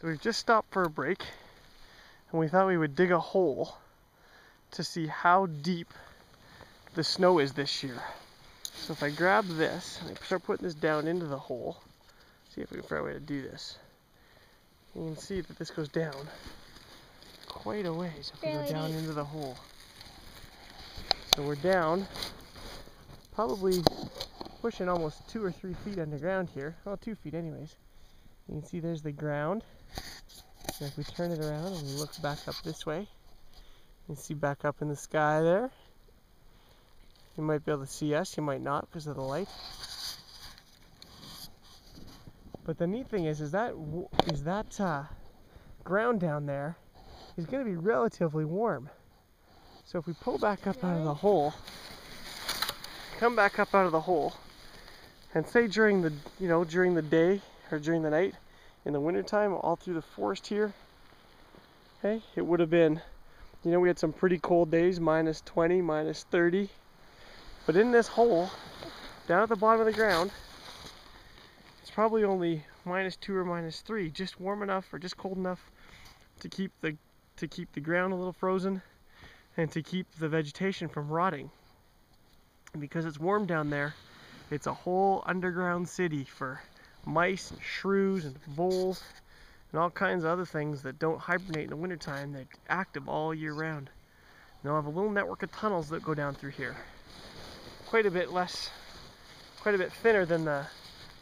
So we've just stopped for a break and we thought we would dig a hole to see how deep the snow is this year. So if I grab this and I start putting this down into the hole, see if we can find a way to do this. You can see that this goes down quite a ways if we go down into the hole. So we're down probably pushing almost two or three feet underground here. Well, two feet anyways. You can see there's the ground. And if we turn it around and we look back up this way, you can see back up in the sky there. You might be able to see us, you might not because of the light. But the neat thing is, is that is that uh, ground down there is going to be relatively warm. So if we pull back up out of the hole, come back up out of the hole, and say during the you know during the day or during the night in the wintertime all through the forest here, okay, it would have been, you know, we had some pretty cold days, minus 20, minus 30. But in this hole, down at the bottom of the ground, it's probably only minus two or minus three, just warm enough or just cold enough to keep the to keep the ground a little frozen and to keep the vegetation from rotting. And because it's warm down there, it's a whole underground city for mice and shrews and voles and all kinds of other things that don't hibernate in the wintertime. They're active all year round. And they'll have a little network of tunnels that go down through here. Quite a bit less, quite a bit thinner than the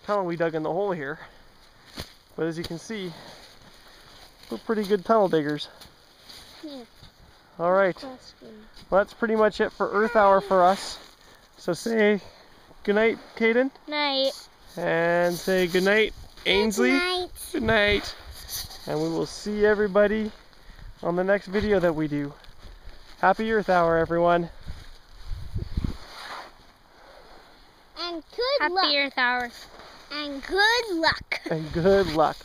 tunnel we dug in the hole here. But as you can see, we're pretty good tunnel diggers. Yeah. All right. Well, that's pretty much it for Earth Hour for us. So say goodnight, Caden, Night. And say goodnight, Ainsley. Night. Good night. And we will see everybody on the next video that we do. Happy Earth Hour, everyone. And good luck. Happy Earth Hour. And good luck. And good luck.